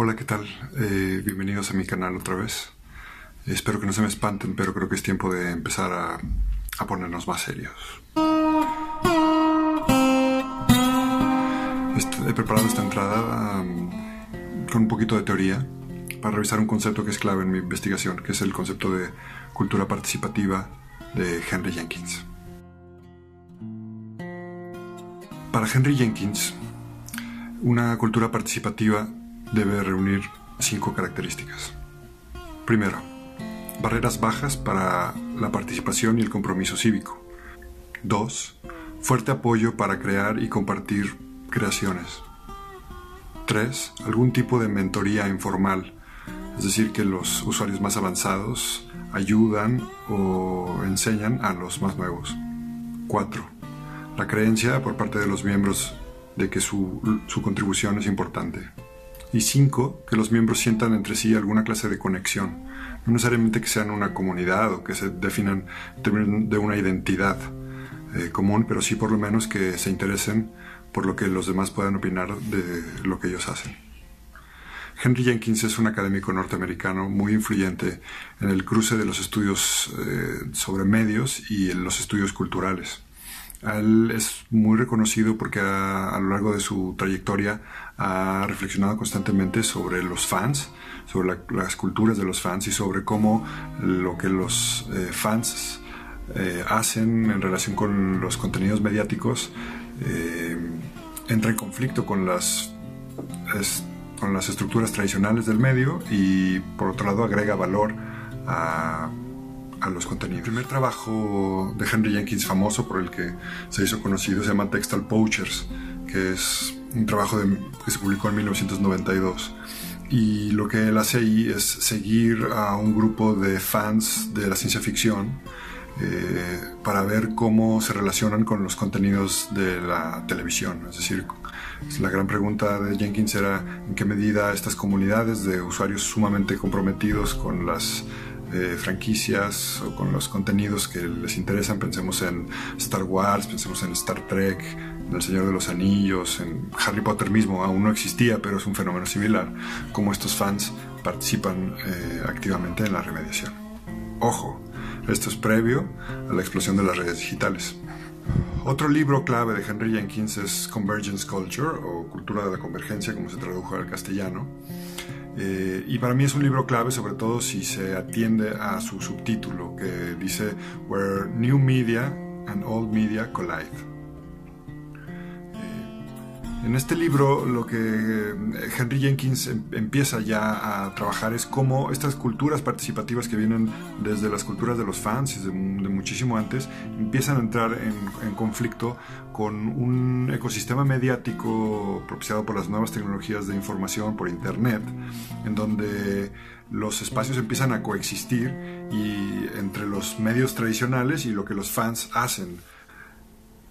Hola, ¿qué tal? Eh, bienvenidos a mi canal otra vez. Espero que no se me espanten, pero creo que es tiempo de empezar a, ponernos más serios. Este- he preparado esta entrada um, con un poquito de teoría para revisar un concepto que es clave en mi investigación, que es el concepto de cultura participativa de Henry Jenkins. Para Henry Jenkins, una cultura participativa debe reunir cinco características. Primero, barreras bajas para la participación y el compromiso cívico. Dos, fuerte apoyo para crear y compartir creaciones. Tres, algún tipo de mentoría informal, es decir, que los usuarios más avanzados ayudan o enseñan a los más nuevos. Cuatro, la creencia por parte de los miembros de que su, su contribución es importante. Y cinco, que los miembros sientan entre sí alguna clase de conexión, no necesariamente que sean una comunidad o que se definan en términos de una identidad eh, común, pero sí por lo menos que se interesen por lo que los demás puedan opinar de lo que ellos hacen. Henry Jenkins es un académico norteamericano muy influyente en el cruce de los estudios eh, sobre medios y en los estudios culturales. Él es muy reconocido porque ha- a lo largo de su trayectoria ha reflexionado constantemente sobre los fans, sobre la- las culturas de los fans y sobre cómo lo que los eh, fans eh, hacen en relación con los contenidos mediáticos eh, entra en conflicto con las, es- con las estructuras tradicionales del medio y por otro lado agrega valor a a los contenidos. El primer trabajo de Henry Jenkins famoso por el que se hizo conocido se llama Textile Poachers, que es un trabajo de- que se publicó en 1992. Y lo que él hace ahí es seguir a un grupo de fans de la ciencia ficción eh, para ver cómo se relacionan con los contenidos de la televisión. Es decir, la gran pregunta de Jenkins era en qué medida estas comunidades de usuarios sumamente comprometidos con las franquicias o con los contenidos que les interesan, pensemos en Star Wars, pensemos en Star Trek, en El Señor de los Anillos, en Harry Potter mismo, aún no existía, pero es un fenómeno similar, cómo estos fans participan eh, activamente en la remediación. Ojo, esto es previo a la explosión de las redes digitales. Otro libro clave de Henry Jenkins es Convergence Culture o Cultura de la Convergencia, como se tradujo al castellano. Eh, y para mí es un libro clave, sobre todo si se atiende a su subtítulo que dice Where New Media and Old Media Collide. En este libro lo que eh, Henry Jenkins em- empieza ya a trabajar es cómo estas culturas participativas que vienen desde las culturas de los fans, mu- de muchísimo antes, empiezan a entrar en, en conflicto con un ecosistema mediático propiciado por las nuevas tecnologías de información, por Internet, en donde los espacios empiezan a coexistir y entre los medios tradicionales y lo que los fans hacen.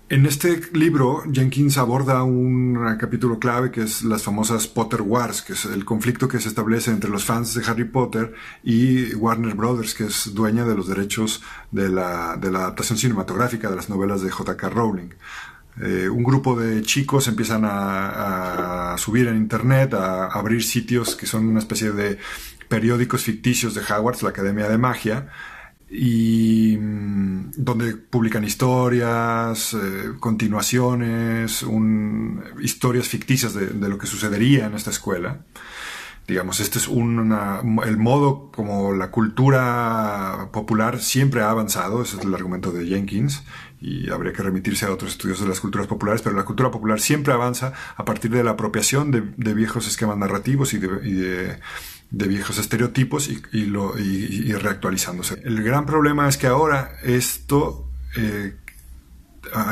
En este libro, Jenkins aborda un capítulo clave que es las famosas Potter Wars, que es el conflicto que se establece entre los fans de Harry Potter y Warner Brothers, que es dueña de los derechos de la, adaptación cinematográfica de las novelas de J.K. Rowling. Eh, un grupo de chicos empiezan a, subir en internet, a abrir sitios que son una especie de periódicos ficticios de Hogwarts, la Academia de Magia, y donde publican historias, eh, continuaciones, un- historias ficticias de, lo que sucedería en esta escuela. Digamos, este es una- el modo como la cultura popular siempre ha avanzado, ese es el argumento de Jenkins, y habría que remitirse a otros estudios de las culturas populares, pero la cultura popular siempre avanza a partir de la apropiación de, viejos esquemas narrativos y y de- de viejos estereotipos y, y lo, y- reactualizándose. El gran problema es que ahora esto, eh,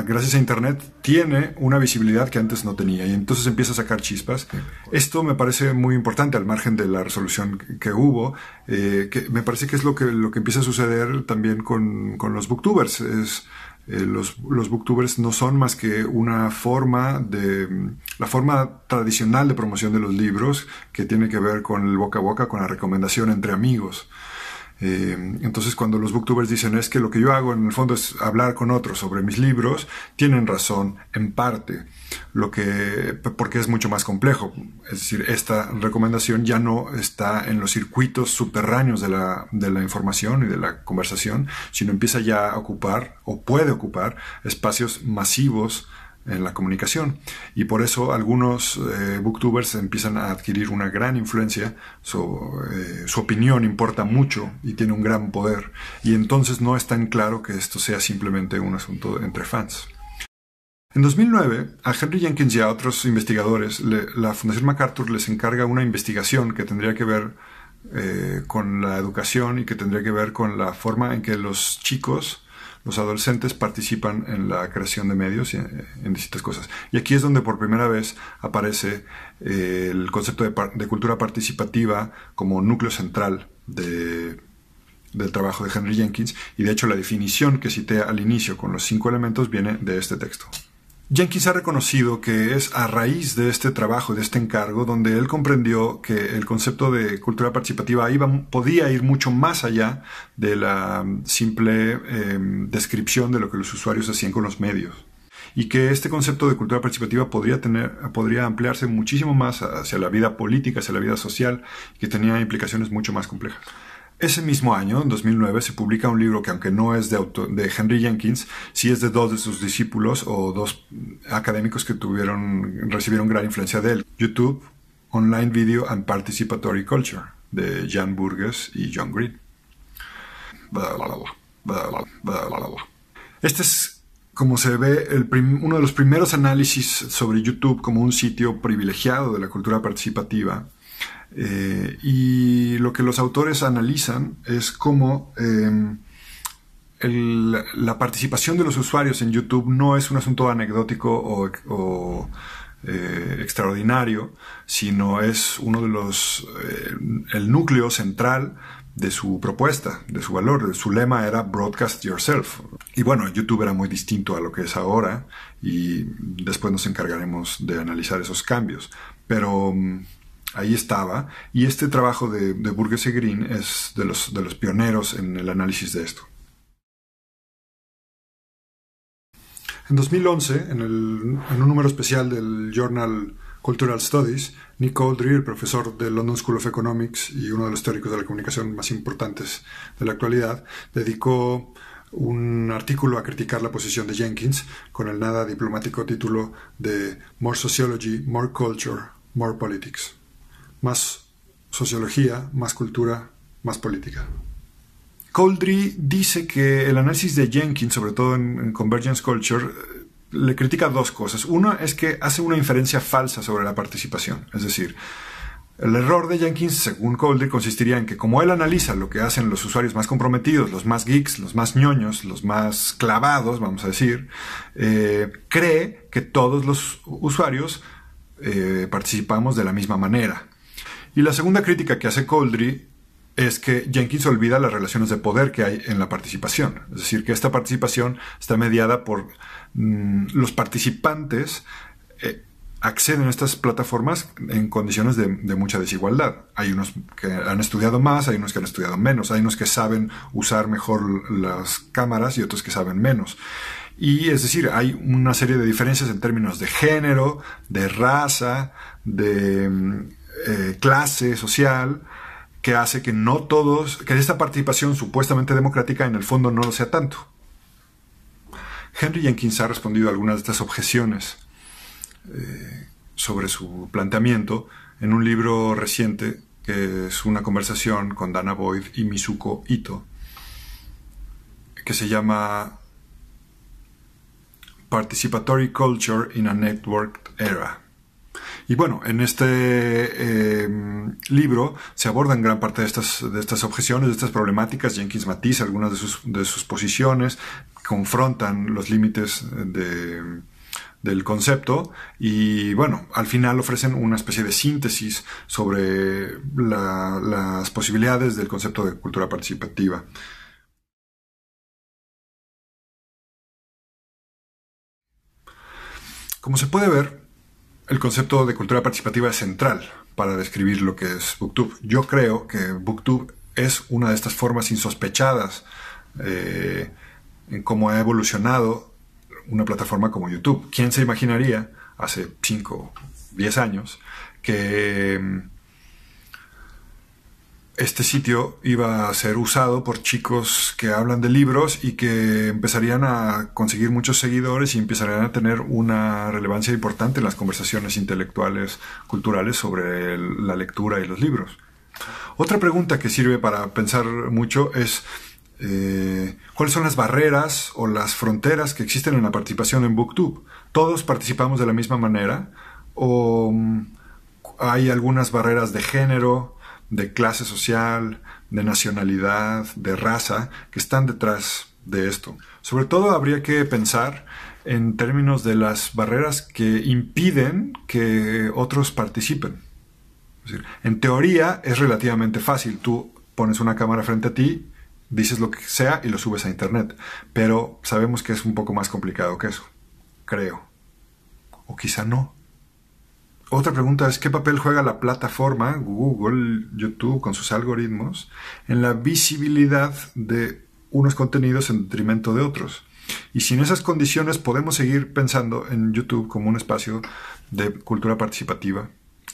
gracias a Internet, tiene una visibilidad que antes no tenía y entonces empieza a sacar chispas. Esto me parece muy importante al margen de la resolución que, que hubo, eh, que me parece que es lo que, lo que empieza a suceder también con, con los booktubers. Es, eh, los, los booktubers no son más que una forma de la forma tradicional de promoción de los libros que tiene que ver con el boca a boca, con la recomendación entre amigos. Eh, entonces cuando los booktubers dicen es que lo que yo hago en el fondo es hablar con otros sobre mis libros, tienen razón en parte, lo que, porque es mucho más complejo. Es decir, esta recomendación ya no está en los circuitos subterráneos de la, de la información y de la conversación, sino empieza ya a ocupar o puede ocupar espacios masivos en la comunicación. Y por eso algunos eh, booktubers empiezan a adquirir una gran influencia, eh, su opinión importa mucho y tiene un gran poder. Y entonces no es tan claro que esto sea simplemente un asunto entre fans. En 2009, a Henry Jenkins y a otros investigadores, la Fundación MacArthur les encarga una investigación que tendría que ver eh, con la educación y que tendría que ver con la forma en que los chicos los adolescentes participan en la creación de medios y en distintas cosas. Y aquí es donde por primera vez aparece eh, el concepto de, cultura participativa como núcleo central del trabajo de Henry Jenkins y de hecho la definición que cité al inicio con los cinco elementos viene de este texto. Jenkins ha reconocido que es a raíz de este trabajo, de este encargo, donde él comprendió que el concepto de cultura participativa iba, podía ir mucho más allá de la simple em, descripción de lo que los usuarios hacían con los medios. Y que este concepto de cultura participativa podría, tener, podría ampliarse muchísimo más hacia la vida política, hacia la vida social, que tenía implicaciones mucho más complejas. Ese mismo año, en 2009, se publica un libro que aunque no es de, de Henry Jenkins, sí es de dos de sus discípulos o dos académicos que tuvieron, recibieron gran influencia de él. YouTube, Online Video and Participatory Culture, de Jan Burgess y John Green. Este es, como se ve, el uno de los primeros análisis sobre YouTube como un sitio privilegiado de la cultura participativa eh, y lo que los autores analizan es cómo em, la participación de los usuarios en YouTube no es un asunto anecdótico o, eh, extraordinario, sino es uno de los, eh, el núcleo central de su propuesta, de su valor. Su lema era Broadcast Yourself. Y bueno, YouTube era muy distinto a lo que es ahora y después nos encargaremos de analizar esos cambios. Pero mm, ahí estaba, y este trabajo de, Burgess y Green es de los, de los pioneros en el análisis de esto. En 2011, en, un número especial del journal Cultural Studies, Nick Oldry, el profesor del London School of Economics y uno de los teóricos de la comunicación más importantes de la actualidad, dedicó un artículo a criticar la posición de Jenkins con el nada diplomático título de More Sociology, More Culture, More Politics más sociología, más cultura, más política. Coldry dice que el análisis de Jenkins, sobre todo en, Convergence Culture, le critica dos cosas. Una es que hace una inferencia falsa sobre la participación. Es decir, el error de Jenkins, según Coldry, consistiría en que como él analiza lo que hacen los usuarios más comprometidos, los más geeks, los más ñoños, los más clavados, vamos a decir, eh, cree que todos los usuarios eh, participamos de la misma manera. Y la segunda crítica que hace Coldry es que Jenkins olvida las relaciones de poder que hay en la participación. Es decir, que esta participación está mediada por mm, los participantes eh, acceden a estas plataformas en condiciones de, mucha desigualdad. Hay unos que han estudiado más, hay unos que han estudiado menos, hay unos que saben usar mejor las cámaras y otros que saben menos. Y es decir, hay una serie de diferencias en términos de género, de raza, de mm, eh, clase social que hace que no todos, que esta participación supuestamente democrática en el fondo no lo sea tanto. Henry Jenkins ha respondido a algunas de estas objeciones eh, sobre su planteamiento en un libro reciente que es una conversación con Dana Boyd y Mizuko Ito, que se llama Participatory Culture in a Networked Era. Y bueno, en este eh, libro se abordan gran parte de estas, de estas objeciones, de estas problemáticas. Jenkins matiza algunas de sus, de sus posiciones, confrontan los límites del concepto y bueno, al final ofrecen una especie de síntesis sobre las posibilidades del concepto de cultura participativa. Como se puede ver, el concepto de cultura participativa es central para describir lo que es Booktube. Yo creo que Booktube es una de estas formas insospechadas eh, en cómo ha evolucionado una plataforma como YouTube. ¿Quién se imaginaría hace 5, 10 años que este sitio iba a ser usado por chicos que hablan de libros y que empezarían a conseguir muchos seguidores y empezarían a tener una relevancia importante en las conversaciones intelectuales culturales sobre la lectura y los libros. Otra pregunta que sirve para pensar mucho es eh, cuáles son las barreras o las fronteras que existen en la participación en BookTube. ¿Todos participamos de la misma manera? ¿O mm, hay algunas barreras de género, de clase social, de nacionalidad, de raza, que están detrás de esto. Sobre todo habría que pensar en términos de las barreras que impiden que otros participen. en teoría es relativamente fácil. Tú pones una cámara frente a ti, dices lo que sea y lo subes a internet. Pero sabemos que es un poco más complicado que eso. Creo. O quizá no. Otra pregunta es, ¿qué papel juega la plataforma Google, YouTube, con sus algoritmos en la visibilidad de unos contenidos en detrimento de otros? Y si en esas condiciones podemos seguir pensando en YouTube como un espacio de cultura participativa,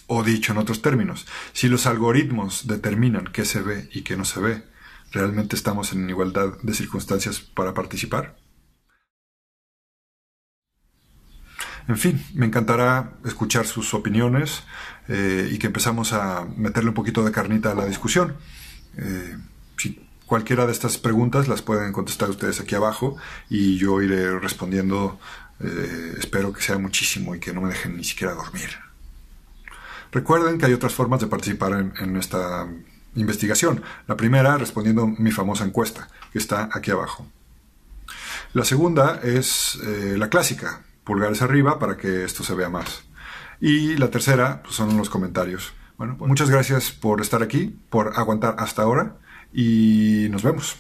o dicho en otros términos, si los algoritmos determinan qué se ve y qué no se ve, ¿realmente estamos en igualdad de circunstancias para participar? En fin, me encantará escuchar sus opiniones eh, y que empezamos a meterle un poquito de carnita a la discusión. Eh, si cualquiera de estas preguntas las pueden contestar ustedes aquí abajo y yo iré respondiendo. Eh, espero que sea muchísimo y que no me dejen ni siquiera dormir. Recuerden que hay otras formas de participar en, esta investigación. La primera respondiendo mi famosa encuesta, que está aquí abajo. La segunda es la clásica, pulgares arriba para que esto se vea más. Y la tercera pues, son los comentarios. Bueno, pues, muchas gracias por estar aquí, por aguantar hasta ahora y nos vemos.